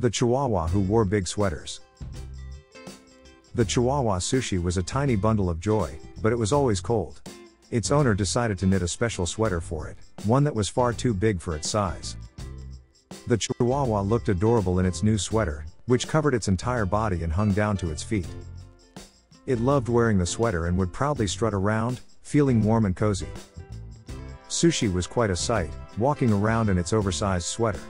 The Chihuahua who wore big sweaters. The Chihuahua sushi was a tiny bundle of joy, but it was always cold. Its owner decided to knit a special sweater for it, one that was far too big for its size. The Chihuahua looked adorable in its new sweater, which covered its entire body and hung down to its feet. It loved wearing the sweater and would proudly strut around, feeling warm and cozy. Sushi was quite a sight, walking around in its oversized sweater.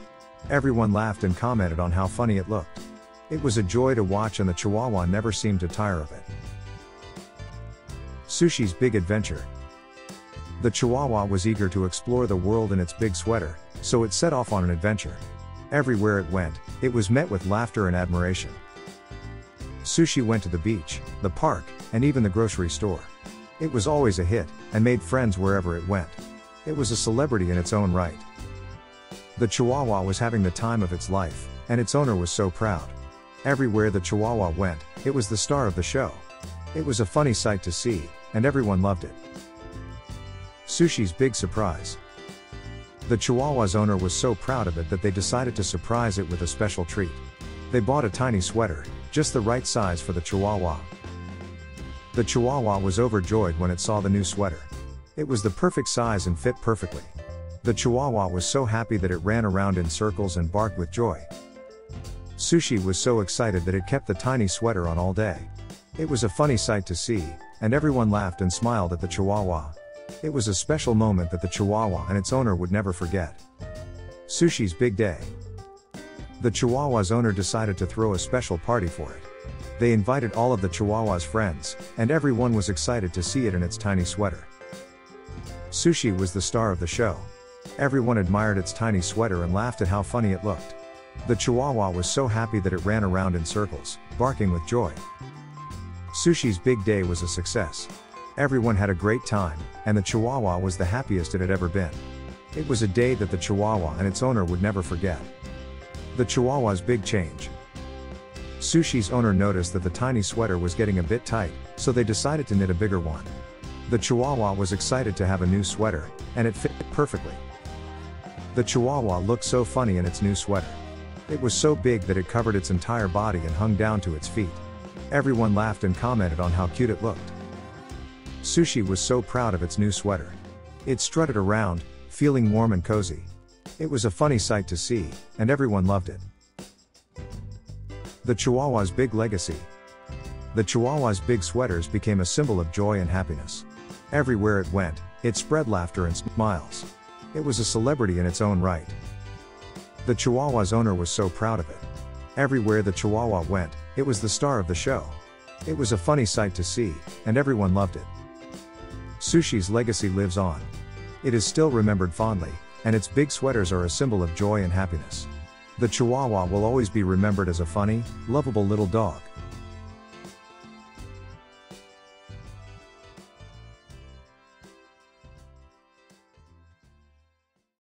Everyone laughed and commented on how funny it looked. It was a joy to watch and the Chihuahua never seemed to tire of it. Sushi's Big Adventure The Chihuahua was eager to explore the world in its big sweater, so it set off on an adventure. Everywhere it went, it was met with laughter and admiration. Sushi went to the beach, the park, and even the grocery store. It was always a hit, and made friends wherever it went. It was a celebrity in its own right. The Chihuahua was having the time of its life, and its owner was so proud. Everywhere the Chihuahua went, it was the star of the show. It was a funny sight to see, and everyone loved it. Sushi's big surprise. The Chihuahua's owner was so proud of it that they decided to surprise it with a special treat. They bought a tiny sweater, just the right size for the Chihuahua. The Chihuahua was overjoyed when it saw the new sweater. It was the perfect size and fit perfectly. The Chihuahua was so happy that it ran around in circles and barked with joy. Sushi was so excited that it kept the tiny sweater on all day. It was a funny sight to see, and everyone laughed and smiled at the Chihuahua. It was a special moment that the Chihuahua and its owner would never forget. Sushi's big day. The Chihuahua's owner decided to throw a special party for it. They invited all of the Chihuahua's friends, and everyone was excited to see it in its tiny sweater. Sushi was the star of the show. Everyone admired its tiny sweater and laughed at how funny it looked. The Chihuahua was so happy that it ran around in circles, barking with joy. Sushi's big day was a success. Everyone had a great time, and the Chihuahua was the happiest it had ever been. It was a day that the Chihuahua and its owner would never forget. The Chihuahua's big change. Sushi's owner noticed that the tiny sweater was getting a bit tight, so they decided to knit a bigger one. The Chihuahua was excited to have a new sweater, and it fit perfectly. The Chihuahua looked so funny in its new sweater. It was so big that it covered its entire body and hung down to its feet. Everyone laughed and commented on how cute it looked. Sushi was so proud of its new sweater. It strutted around, feeling warm and cozy. It was a funny sight to see, and everyone loved it. The Chihuahua's Big Legacy The Chihuahua's big sweaters became a symbol of joy and happiness. Everywhere it went, it spread laughter and smiles. It was a celebrity in its own right. The Chihuahua's owner was so proud of it. Everywhere the Chihuahua went, it was the star of the show. It was a funny sight to see, and everyone loved it. Sushi's legacy lives on. It is still remembered fondly, and its big sweaters are a symbol of joy and happiness. The Chihuahua will always be remembered as a funny, lovable little dog.